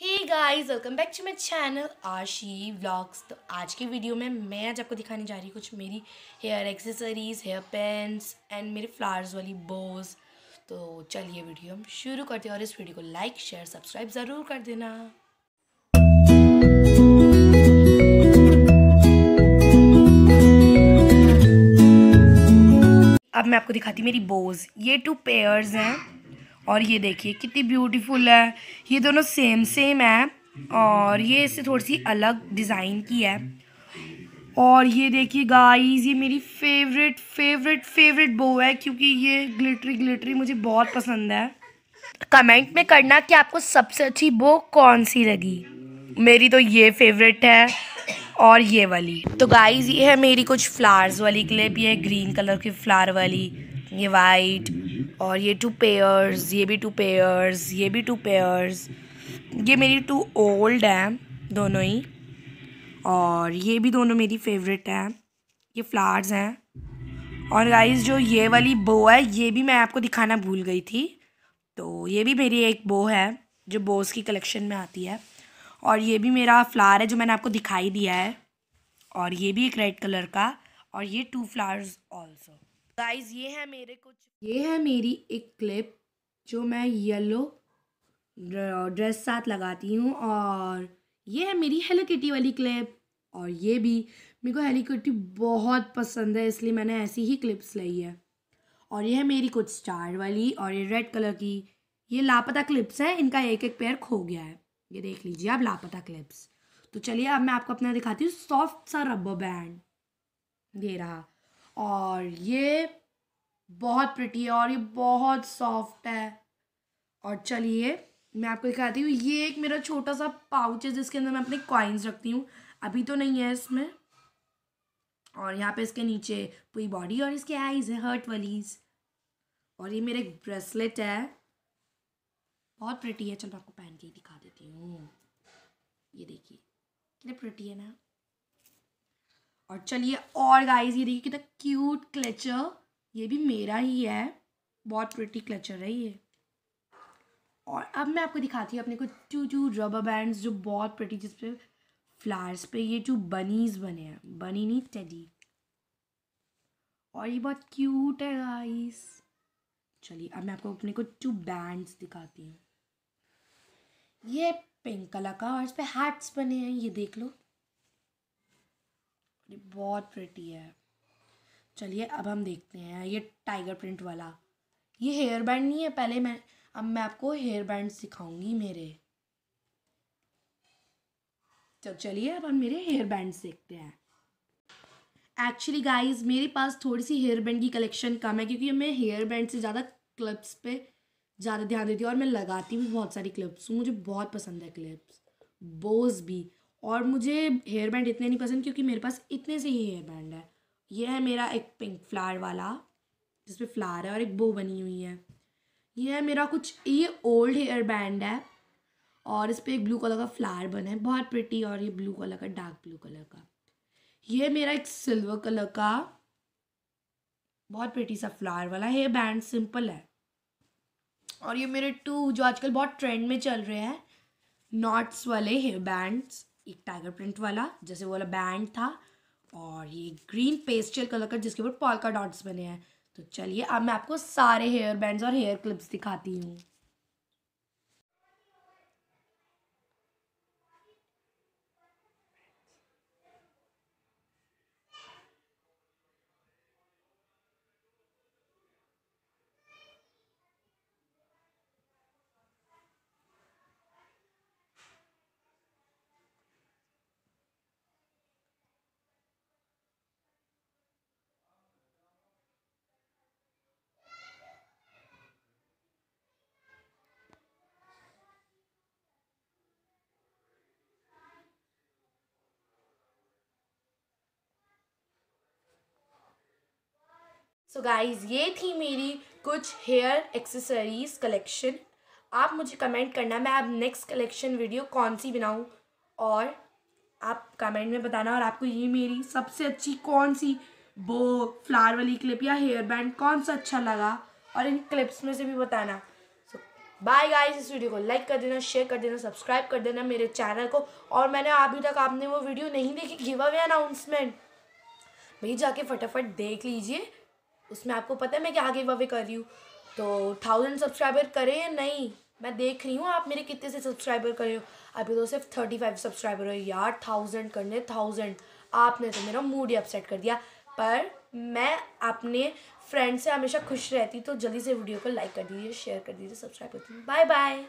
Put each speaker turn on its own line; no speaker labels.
Hey guys welcome back to my channel Ashi vlogs तो आज की वीडियो में मैं आज आपको दिखाने जा रही हूँ कुछ मेरी hair accessories hair pins and मेरे फ्लावर्स वाली बोज तो चलिए वीडियो हम शुरू करते हैं और इस वीडियो को लाइक शेयर सब्सक्राइब ज़रूर कर देना। अब मैं आपको दिखाती मेरी बोज ये टू पेयर्स हैं। और ये देखिए कितनी ब्यूटीफुल है। ये दोनों सेम सेम है। और ये इससे थोड़ी सी अलग डिज़ाइन की है। और ये देखिए गाइस ये मेरी फेवरेट फेवरेट फेवरेट बो है क्योंकि ये ग्लिटरी ग्लिटरी मुझे बहुत पसंद है। कमेंट में करना कि आपको सबसे अच्छी बो कौन सी लगी। मेरी तो ये फेवरेट है और ये वाली। तो गाइस ये है मेरी कुछ फ्लावर्स वाली क्लिप ये ग्रीन कलर की फ्लावर वाली, ये वाइट और ये टू पेयर्स ये भी टू पेयर्स ये भी टू पेयर्स ये मेरी टू ओल्ड हैं, दोनों ही. और ये भी दोनों मेरी फेवरेट हैं. ये फ्लावर्स हैं. और गाइस जो ये वाली बो है, ये भी मैं आपको दिखाना भूल गई थी. तो ये भी मेरी एक बो है, जो बोस की कलेक्शन में आती है. और ये भी मेरा फ्लावर है, जो मैंने आपको दिखाई दिया है. और ये भी एक रेड कलर का. और ये टू फ्लावर्स ऑल्सो गाइस ये है मेरे कुछ ये है मेरी एक क्लिप जो मैं येलो ड्रेस साथ लगाती हूँ और ये है मेरी हेलो किटी वाली क्लिप और ये भी मेरे को हेलो किटी बहुत पसंद है, इसलिए मैंने ऐसी ही क्लिप्स ली है। और ये है मेरी कुछ स्टार वाली और ये रेड कलर की, ये लापता क्लिप्स हैं, इनका एक एक पेयर खो गया है। ये देख लीजिए आप लापता क्लिप्स तो चलिए अब मैं आपको अपना दिखाती हूँ सॉफ्ट सा रबर बैंड दे रहा। और ये बहुत प्रिटी है और ये बहुत सॉफ्ट है। और चलिए, मैं आपको दिखाती हूँ। ये एक मेरा छोटा सा पाउच है जिसके अंदर मैं अपने कॉइन्स रखती हूँ। अभी तो नहीं है इसमें। और यहाँ पे इसके नीचे पूरी बॉडी और इसके आईज है हर्ट वालीज। और ये मेरे एक ब्रेसलेट है। बहुत प्रिटी है। चलो आपको पहन के दिखा देती हूँ। ये देखिए, कितने प्रिटी है ना। और चलिए और गाइस ये देखिए कितना क्यूट क्लेचर ये भी मेरा ही है। बहुत प्रिटी क्लचर है ये। और अब मैं आपको दिखाती हूँ अपने को टू टू रबर बैंड्स जो बहुत प्रिटी जिस पे फ्लावर्स पे ये टू बनीज बने हैं। बनी नहीं टेडी और ये बहुत क्यूट है गाइस चलिए अब मैं आपको अपने को टू बैंड्स दिखाती हूँ। ये पिंक कलर का और इस पर हार्ट्स बने हैं, ये देख लो। बहुत प्रिटी है। चलिए, अब हम देखते हैं ये टाइगर प्रिंट वाला। ये हेयर बैंड नहीं है, पहले मैं, अब मैं आपको हेयर बैंड सिखाऊँगी मेरे। तो चलिए, अब हम मेरे हेयर बैंड देखते हैं। एक्चुअली गाइस मेरे पास थोड़ी सी हेयर बैंड की कलेक्शन कम है, क्योंकि मैं हेयर बैंड से ज़्यादा क्लिप्स पे ज़्यादा ध्यान देती हूँ, और मैं लगाती भी बहुत सारी क्लिप्स हूँ, मुझे बहुत पसंद है क्लिप्स बोज भी। और मुझे हेयर बैंड इतने नहीं पसंद क्योंकि मेरे पास इतने से ही हेयर बैंड है। ये है मेरा एक पिंक फ्लावर वाला, जिसपे फ्लावर है और एक बो बनी हुई है। ये है मेरा कुछ, ये ओल्ड हेयर बैंड है और इस पर एक ब्लू कलर का फ्लावर बना है, बहुत प्रिटी और ये ब्लू कलर का डार्क ब्लू कलर का। ये मेरा एक सिल्वर कलर का बहुत प्रिटी सा फ्लावर वाला हेयर बैंड सिंपल है। और ये मेरे टू जो आजकल बहुत ट्रेंड में चल रहे हैं नॉट्स वाले हेयर बैंड्स एक टाइगर प्रिंट वाला, जैसे वो वाला बैंड था, और ये ग्रीन पेस्टल कलर का, जिसके ऊपर पॉल का डॉट्स बने हैं। तो चलिए, अब मैं आपको सारे हेयर बैंड्स और हेयर क्लिप्स दिखाती हूँ। सो so ये थी मेरी कुछ हेयर एक्सेसरीज कलेक्शन आप मुझे कमेंट करना, मैं अब नेक्स्ट कलेक्शन वीडियो कौन सी बनाऊँ? और आप कमेंट में बताना और आपको ये मेरी सबसे अच्छी कौन सी वो फ्लावर वाली क्लिप या हेयर बैंड कौन सा अच्छा लगा? और इन क्लिप्स में से भी बताना। सो बाय गाइस इस वीडियो को लाइक कर देना शेयर कर देना सब्सक्राइब कर देना मेरे चैनल को। और मैंने अभी तक आपने वो वीडियो नहीं देखी गिव अवे अनाउंसमेंट भाई जाके फटाफट देख लीजिए। उसमें आपको पता है मैं क्या गिव अवे कर रही हूँ? तो थाउज़ेंड सब्सक्राइबर करें या नहीं? मैं देख रही हूँ, आप मेरे कितने से सब्सक्राइबर कर हो? अभी तो सिर्फ़ थर्टी फाइव सब्सक्राइबर हो यार थाउज़ेंड करने थाउज़ेंड आपने तो मेरा मूड ही अपसेट कर दिया। पर मैं अपने फ्रेंड से हमेशा खुश रहती तो जल्दी से वीडियो को लाइक कर दीजिए शेयर कर दीजिए सब्सक्राइब कर दीजिए। Bye bye